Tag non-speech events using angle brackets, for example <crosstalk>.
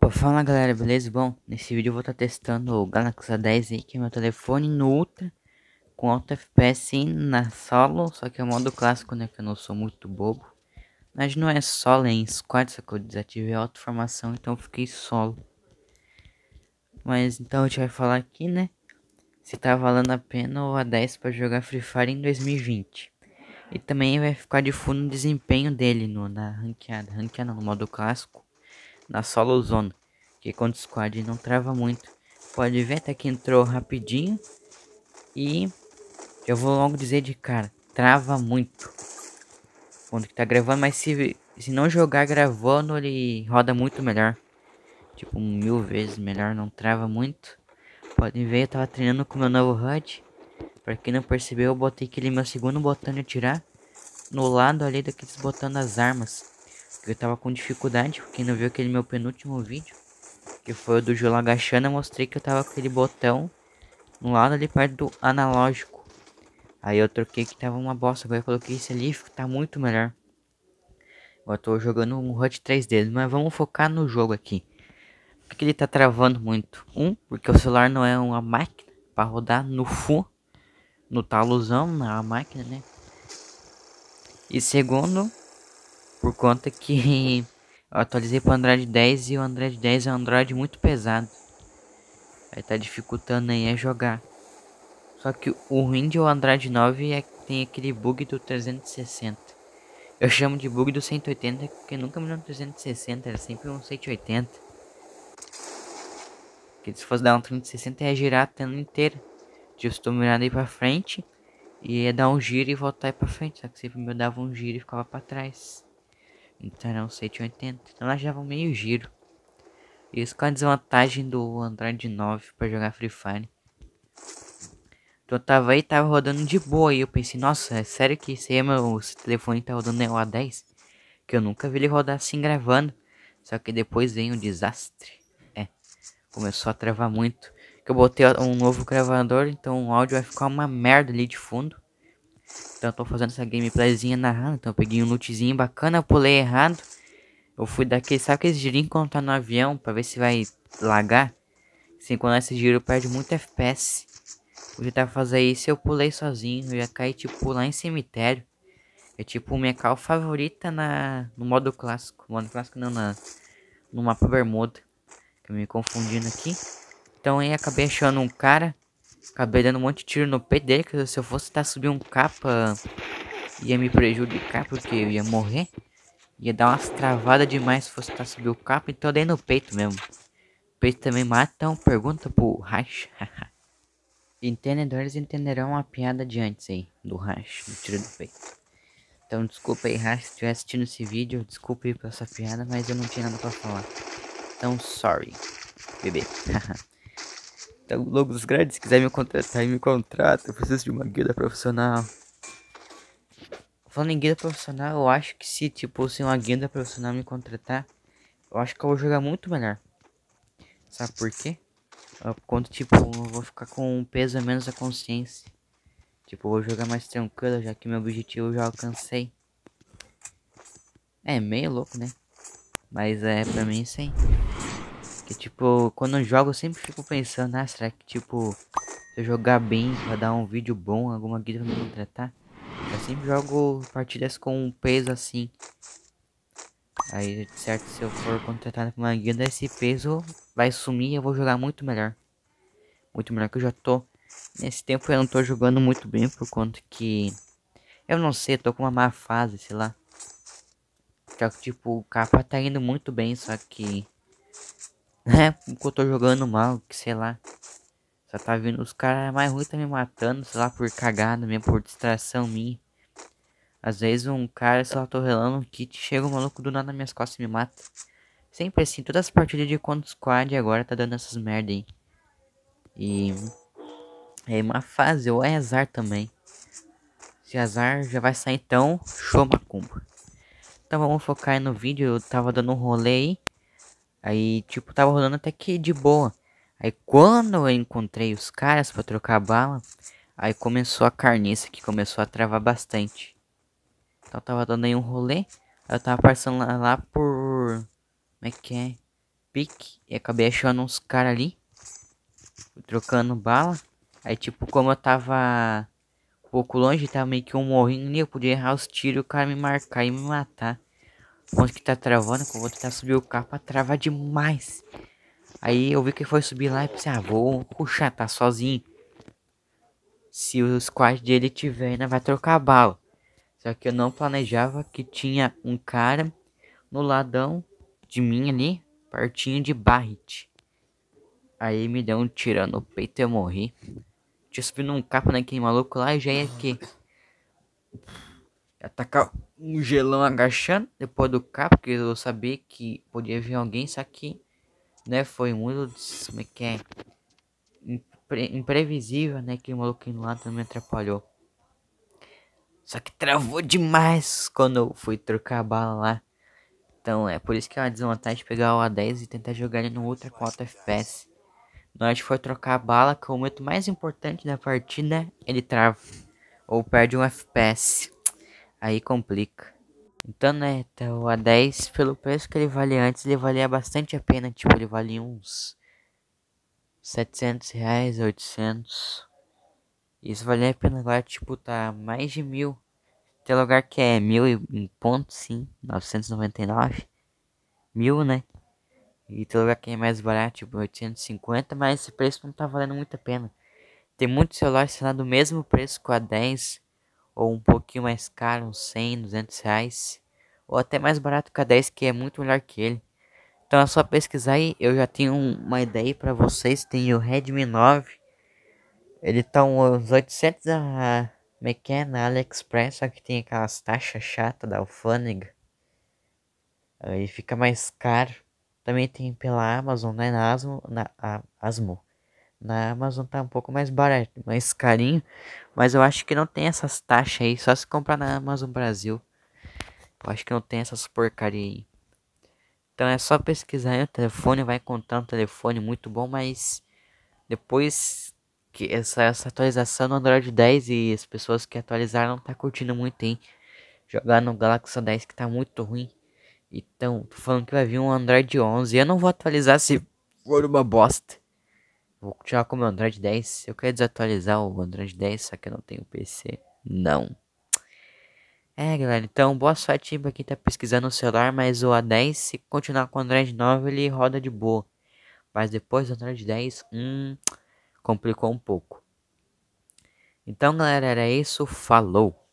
Opa, fala galera, beleza? Bom, nesse vídeo eu vou estar tá testando o Galaxy A10 aí, que é meu telefone no Ultra Com alto FPS na solo, só que é o modo clássico, né, que eu não sou muito bobo. Mas não é solo, é em squad, só que eu desativei a autoformação, então eu fiquei solo. Mas então a gente vai falar aqui, né, se tá valendo a pena o A10 para jogar Free Fire em 2020 E também vai ficar de fundo o desempenho dele no, na ranqueada, ranqueada no modo clássico na solo zone, que quando o squad não trava muito. Pode ver até que entrou rapidinho e eu vou logo dizer de cara, trava muito. Quando que tá gravando, mas se, se não jogar gravando, ele roda muito melhor. Tipo, mil vezes melhor, não trava muito. Podem ver, eu tava treinando com meu novo HUD. Pra quem não percebeu, eu botei aquele meu segundo botão de atirar no lado ali daqueles botões das armas. Eu tava com dificuldade, quem não viu aquele meu penúltimo vídeo, que foi o do Jula agachando, eu mostrei que eu tava com aquele botão no lado ali perto do analógico. Aí eu troquei que tava uma bosta, agora eu coloquei esse ali, tá muito melhor. Eu tô jogando um HUD 3D, mas vamos focar no jogo aqui. Por que ele tá travando muito? Um, porque o celular não é uma máquina para rodar no full, no taluzão, na máquina, né? E segundo, por conta que <laughs> eu atualizei para Android 10 e o Android 10 é um Android muito pesado. Aí tá dificultando aí a jogar. Só que o ruim de o Android 9 é que tem aquele bug do 360. Eu chamo de bug do 180 porque nunca me deu um 360, era sempre um 180. Que se fosse dar um 360 ia girar a tela inteira. Eu estou mirando aí pra frente e ia dar um giro e voltar aí pra frente. Só que sempre me dava um giro e ficava pra trás. Então era um 180. Então elas davam meio giro. Isso com a desvantagem do Android 9 para jogar Free Fire. Então eu tava aí, tava rodando de boa. E eu pensei, nossa, é sério que esse, é meu, esse telefone tá rodando o A10? Que eu nunca vi ele rodar assim gravando. Só que depois vem um desastre. É, começou a travar muito. Que eu botei um novo gravador, então o áudio vai ficar uma merda ali de fundo. Então eu tô fazendo essa gameplayzinha narrando. Então eu peguei um lootzinho bacana, pulei errado. Eu fui daquele, sabe aquele girinho quando tá no avião pra ver se vai lagar? Assim, quando esse giro perde muito FPS. Eu tentar fazer isso eu pulei sozinho. Eu ia cair tipo lá em cemitério. É tipo minha cal favorita na, no modo clássico. Modo clássico não, na, no mapa bermuda. Que eu me confundindo aqui. Então aí acabei achando um cara Acabei dando um monte de tiro no peito dele, que se eu fosse tá subindo um capa, ia me prejudicar, porque eu ia morrer. Ia dar umas travadas demais se fosse tá subindo o capa, então eu dei no peito mesmo. O peito também mata, então pergunta pro Rash. <laughs> Entendedores entenderão a piada de antes aí, do Rash, do tiro do peito. Então desculpa aí, Rash, se estiver assistindo esse vídeo, desculpe por essa piada, mas eu não tinha nada pra falar. Então, sorry, bebê. <laughs> Então, logo dos grandes, se quiser me contratar, me contrata. Eu preciso de uma guia profissional. Falando em guia profissional, eu acho que se, tipo, se uma guia profissional me contratar, eu acho que eu vou jogar muito melhor. Sabe por quê? Quando, tipo, eu vou ficar com um peso a menos da consciência. Tipo, eu vou jogar mais tranquilo, já que meu objetivo eu já alcancei. É meio louco, né? Mas é pra mim sim. Que tipo, quando eu jogo eu sempre fico pensando, ah, será que tipo, se eu jogar bem, vai dar um vídeo bom, alguma guia pra me contratar? Eu sempre jogo partidas com um peso assim. Aí, certo, se eu for contratado por uma guia esse peso vai sumir e eu vou jogar muito melhor. Muito melhor que eu já tô. Nesse tempo eu não tô jogando muito bem por conta que... Eu não sei, eu tô com uma má fase, sei lá. Só que tipo, o capa tá indo muito bem, só que... É, porque eu tô jogando mal, que sei lá. Só tá vindo os caras mais ruins tá me matando, sei lá, por cagada mesmo, por distração minha. Às vezes um cara, sei lá, tô relando um kit, chega um maluco do nada nas minhas costas e me mata. Sempre assim, todas as partidas de contra squad agora tá dando essas merda aí. E é uma fase, ou é azar também. Se azar já vai sair então, show macumba. Então vamos focar no vídeo, eu tava dando um rolê aí. Aí, tipo, tava rolando até que de boa. Aí, quando eu encontrei os caras pra trocar bala, aí começou a carniça que começou a travar bastante. Então, tava dando aí um rolê. Eu tava passando lá, lá por. Como é que é? pique e acabei achando uns caras ali. Trocando bala. Aí tipo, como eu tava um pouco longe, tava meio que um morrinho ali, eu podia errar os tiros e o cara me marcar e me matar. Onde que tá travando, que eu vou tentar subir o carro pra travar demais. Aí eu vi que foi subir lá e pensei, ah, vou puxar, tá sozinho. Se o squad dele tiver, ainda vai trocar bala. Só que eu não planejava que tinha um cara no ladão de mim ali, pertinho de Barret. Aí me deu um tiro no peito e eu morri. Tinha subido um capa naquele maluco lá e já ia que atacar um gelão agachando depois do capa, porque eu sabia que podia vir alguém, só que né, foi muito, como é que é, impre imprevisível, né, que o maluquinho lá também atrapalhou. Só que travou demais quando eu fui trocar a bala lá. Então é por isso que é uma desvantagem pegar o A10 e tentar jogar ele no Ultra 4 FPS. Na for trocar a bala, que é o momento mais importante da partida, ele trava. Ou perde um FPS. Aí complica. Então, né, então, o A10, pelo preço que ele valia antes, ele valia bastante a pena. Tipo, ele valia uns 700 reais, 800. Isso valia a pena agora, tipo, tá mais de mil. Tem lugar que é mil em ponto, sim, 999. Mil, né? E tem lugar que é mais barato, tipo 850, mas esse preço não tá valendo muito a pena. Tem muitos celulares sendo do mesmo preço com a 10, ou um pouquinho mais caro, uns 100, 200 reais. Ou até mais barato que a 10, que é muito melhor que ele. Então é só pesquisar aí, eu já tenho uma ideia para vocês. Tem o Redmi 9 ele tá uns 800 a é na AliExpress, só que tem aquelas taxas chatas da alfândega. Aí fica mais caro. Também tem pela Amazon, né? Na Asmo, na a, Asmo. Na Amazon tá um pouco mais barato, mais carinho. Mas eu acho que não tem essas taxas aí, só se comprar na Amazon Brasil. Eu acho que não tem essas porcaria aí. Então é só pesquisar aí o telefone, vai encontrar um telefone muito bom, mas depois que essa, essa atualização no Android 10 e as pessoas que atualizaram não tá curtindo muito, hein? Jogar no Galaxy 10 que tá muito ruim. Então, tô falando que vai vir um Android 11. Eu não vou atualizar se for uma bosta. Vou continuar com o meu Android 10. Eu quero desatualizar o Android 10, só que eu não tenho PC. Não. É, galera, então boa sorte pra quem tá pesquisando no celular, mas o A10, se continuar com o Android 9, ele roda de boa. Mas depois do Android 10, hum, complicou um pouco. Então, galera, era isso. Falou!